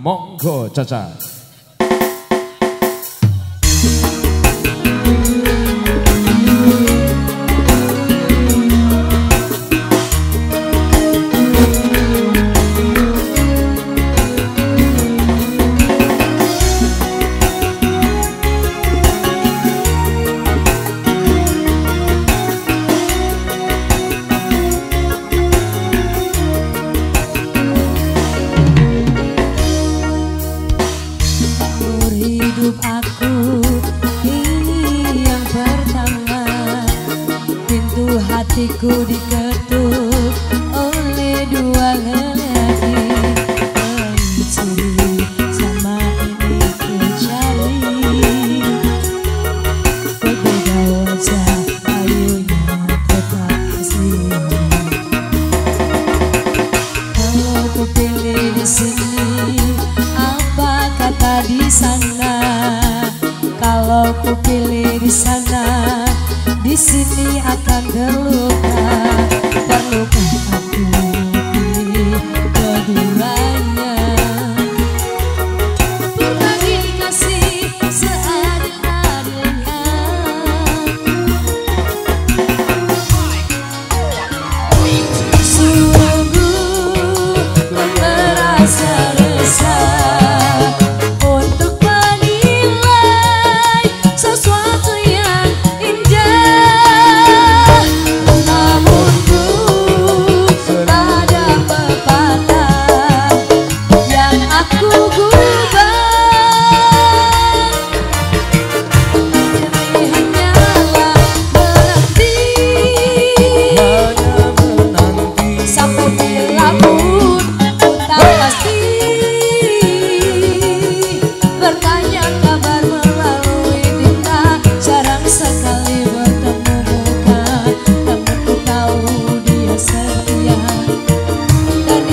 蒙哥，站长。Ku diketuk oleh dua lelaki Mencuri sama ini kecari Berbeda wajah ayunya tetap asli Kalau ku pilih di sini Apa kata di sana? Kalau ku pilih di sana di sini akan terluka.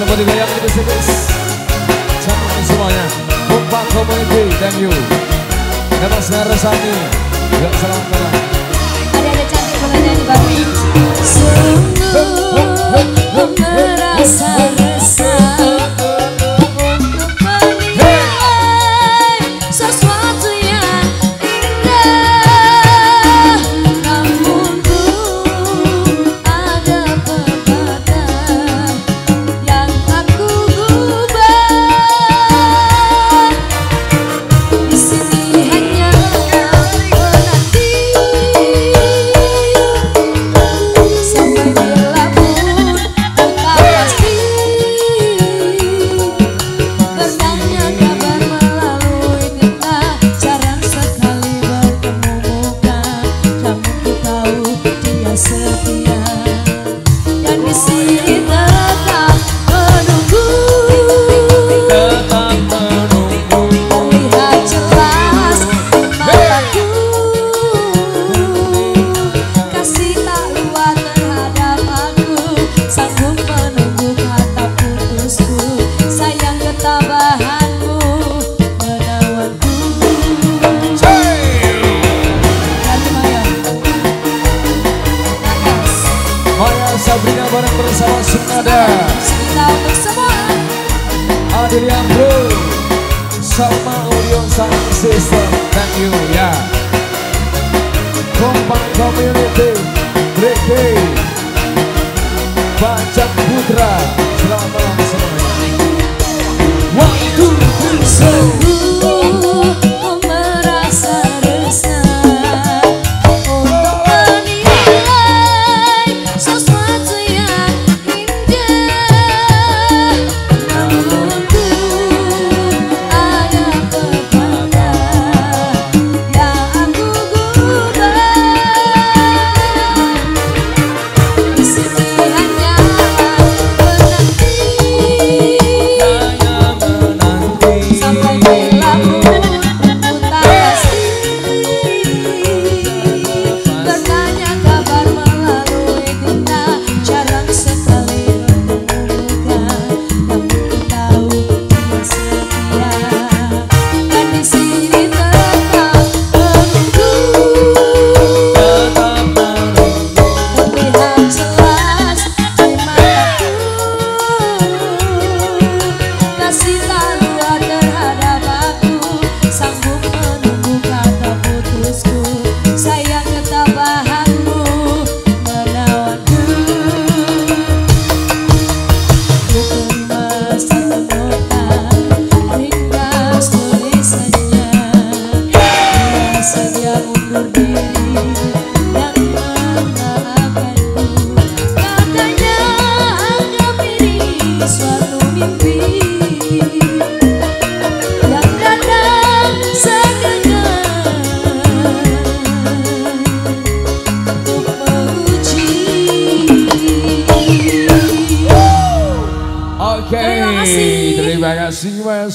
coba digoyang tipis-tipis Jangan semuanya. Kompak Community dan you. Emas Naresani Gak salah kalah ada. Cinta Adil yang bro Sama Orion Sound System Thank you ya. Yeah. Kompak Community. Ricky. Bajak Putra. Selamat así